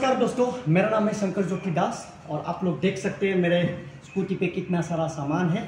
नमस्कार दोस्तों, मेरा नाम है शंकर ज्योति दास और आप लोग देख सकते हैं मेरे स्कूटी पे कितना सारा सामान है।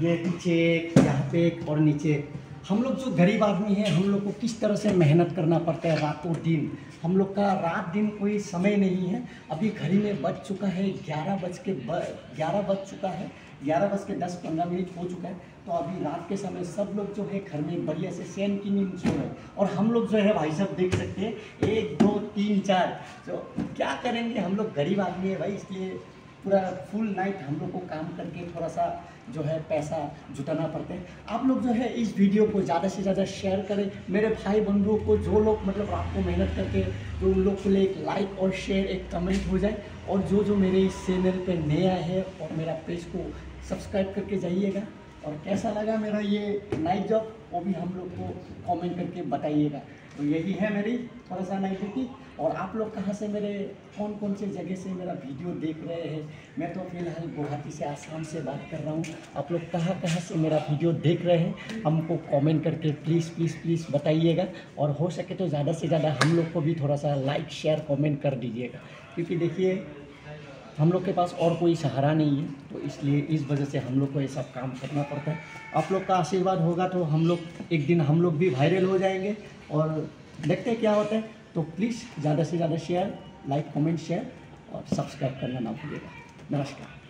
ये पीछे एक, यहाँ पे एक और नीचे एक। हम लोग जो गरीब आदमी हैं, हम लोग को किस तरह से मेहनत करना पड़ता है रातों दिन? हम लोग का रात दिन कोई समय नहीं है। अभी घड़ी में बज चुका है ग्यारह बज के ग्यारह बज चुका है। ग्यारह बज के दस पंद्रह मिनट हो चुका है। तो अभी रात के समय सब लोग जो है घर में बढ़िया से सैन की नींद सो रहे और हम लोग जो है भाई साहब देख सकते हैं, एक, दो, तीन, चार। तो क्या करेंगे? हम लोग गरीब आदमी है भाई, इसलिए पूरा फुल नाइट हम लोग को काम करके थोड़ा सा जो है पैसा जुटाना पड़ता है। आप लोग जो है इस वीडियो को ज़्यादा से ज़्यादा शेयर करें। मेरे भाई बंधुओं को जो लोग मतलब आपको मेहनत करके तो उन लोग के लिए एक लाइक और शेयर एक कमेंट हो जाए और जो जो मेरे इस चैनल पर नया है और मेरा पेज को सब्सक्राइब करके जाइएगा। और कैसा लगा मेरा ये नाइट जॉब वो भी हम लोग को कमेंट करके बताइएगा। तो यही है मेरी थोड़ा सा नाइट ड्यूटी और आप लोग कहाँ से मेरे कौन कौन से जगह से मेरा वीडियो देख रहे हैं? मैं तो फ़िलहाल गुवाहाटी से आसाम से बात कर रहा हूँ। आप लोग कहाँ कहाँ से मेरा वीडियो देख रहे हैं? हमको कमेंट करके प्लीज़ प्लीज़ प्लीज़ बताइएगा। और हो सके तो ज़्यादा से ज़्यादा हम लोग को भी थोड़ा सा लाइक शेयर कमेंट कर दीजिएगा। क्योंकि देखिए हम लोग के पास और कोई सहारा नहीं है तो इसलिए इस वजह से हम लोग को ये सब काम करना पड़ता है। आप लोग का आशीर्वाद होगा तो हम लोग, एक दिन हम लोग भी वायरल हो जाएँगे और देखते हैं क्या होता है। तो प्लीज़ ज़्यादा से ज़्यादा शेयर लाइक कमेंट शेयर और सब्सक्राइब करना ना भूलिएगा। नमस्कार।